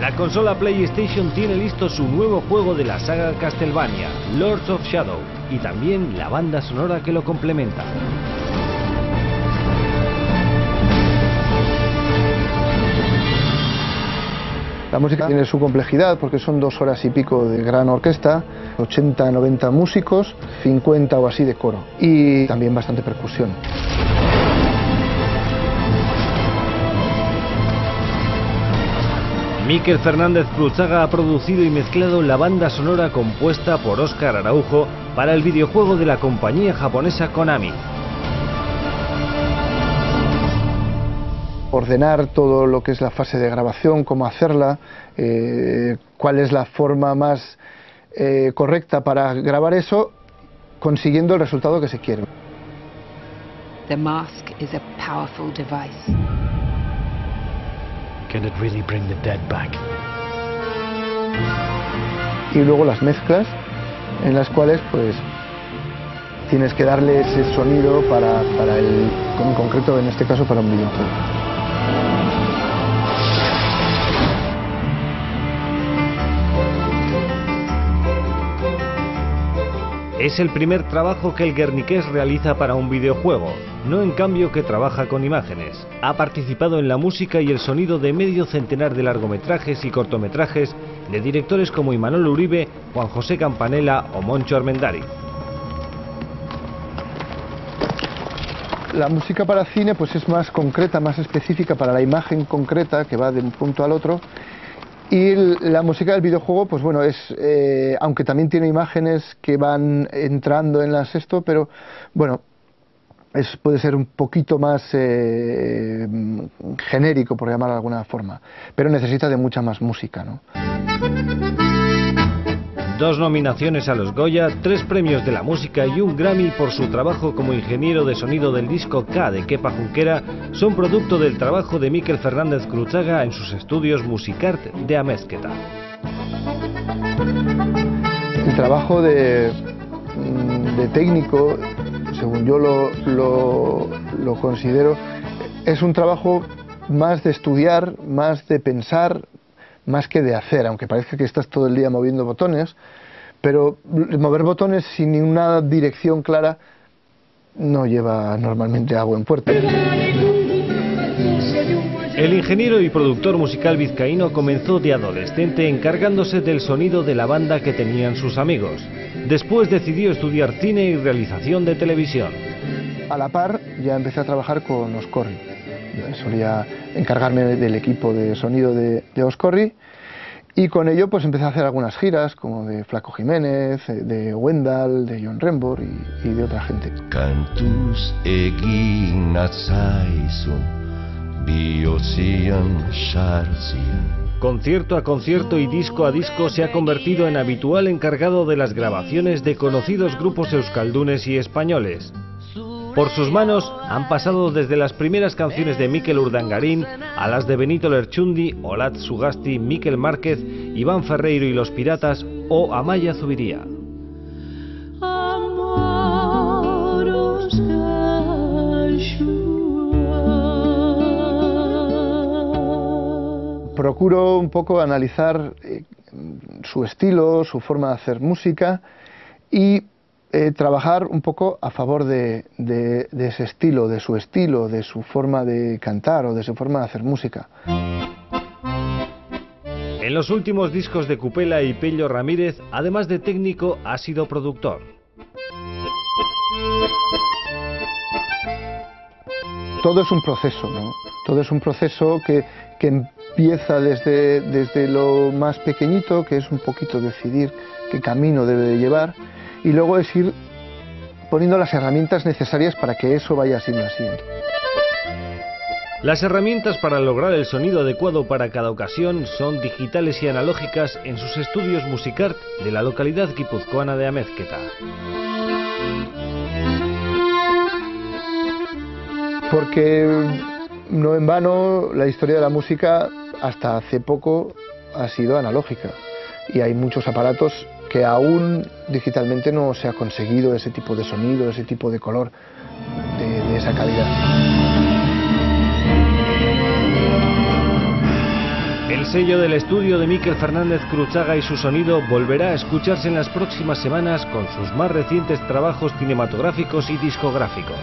La consola PlayStation tiene listo su nuevo juego de la saga Castlevania, Lords of Shadow, y también la banda sonora que lo complementa. La música tiene su complejidad porque son dos horas y pico de gran orquesta, 80, 90 músicos, 50 o así de coro y también bastante percusión. Miquel Fernández Cruzaga ha producido y mezclado la banda sonora compuesta por Óscar Araujo para el videojuego de la compañía japonesa Konami. ordenar todo lo que es la fase de grabación, cómo hacerla, eh, cuál es la forma más eh, correcta para grabar eso, consiguiendo el resultado que se quiere. The mask is a powerful device. Y luego las mezclas en las cuales pues tienes que darle ese sonido para, para el, en concreto en este caso para un videojuego. Es el primer trabajo que el guerniqués realiza para un videojuego, no en cambio que trabaja con imágenes. Ha participado en la música y el sonido de medio centenar de largometrajes y cortometrajes de directores como Imanol Uribe, Juan José Campanella o Moncho Armendari. La música para cine pues es más concreta, más específica para la imagen concreta que va de un punto al otro y la música del videojuego, pues bueno, es, eh, aunque también tiene imágenes que van entrando en las esto, pero bueno, es, puede ser un poquito más eh, genérico, por llamarlo de alguna forma, pero necesita de mucha más música, ¿no? Dos nominaciones a los Goya, tres premios de la música y un Grammy por su trabajo como ingeniero de sonido del disco K de Kepa Junquera son producto del trabajo de Miquel Fernández Cruzaga en sus estudios Musicart de Amezqueta. El trabajo de, mm, técnico, según yo lo considero, es un trabajo más de estudiar, más de pensar, más que de hacer, aunque parezca que estás todo el día moviendo botones, pero mover botones sin ninguna dirección clara no lleva normalmente a buen puerto. El ingeniero y productor musical vizcaíno comenzó de adolescente encargándose del sonido de la banda que tenían sus amigos. Después decidió estudiar cine y realización de televisión. A la par ya empecé a trabajar con Oscorri. Solía encargarme del equipo de sonido de, de Oscorri y con ello pues empecé a hacer algunas giras como de Flaco Jiménez, de Wendell, de John Rembor y, y de otra gente. Kantuz Concierto a concierto y disco a disco se ha convertido en habitual encargado de las grabaciones de conocidos grupos euskaldunes y españoles. Por sus manos han pasado desde las primeras canciones de Mikel Urdangarín a las de Benito Lerchundi, Olat Sugasti, Miquel Márquez, Iván Ferreiro y los Piratas o Amaya Zubiría. Procuro un poco analizar eh, su estilo, su forma de hacer música y eh, trabajar un poco a favor de, de, de, ese estilo, de su estilo, de su forma de cantar o de su forma de hacer música. En los últimos discos de Cupela y Pello Ramírez, además de técnico, ha sido productor. Todo es un proceso, ¿no? Todo es un proceso que, que empieza desde, desde lo más pequeñito, que es un poquito decidir qué camino debe de llevar, y luego es ir poniendo las herramientas necesarias para que eso vaya siendo así. Las herramientas para lograr el sonido adecuado para cada ocasión son digitales y analógicas en sus estudios Musicart de la localidad guipuzcoana de Amezqueta. Porque no en vano la historia de la música hasta hace poco ha sido analógica y hay muchos aparatos que aún digitalmente no se ha conseguido ese tipo de sonido, ese tipo de color, de, de esa calidad. El sello del estudio de Miquel Fernández Cruzaga y su sonido volverá a escucharse en las próximas semanas con sus más recientes trabajos cinematográficos y discográficos.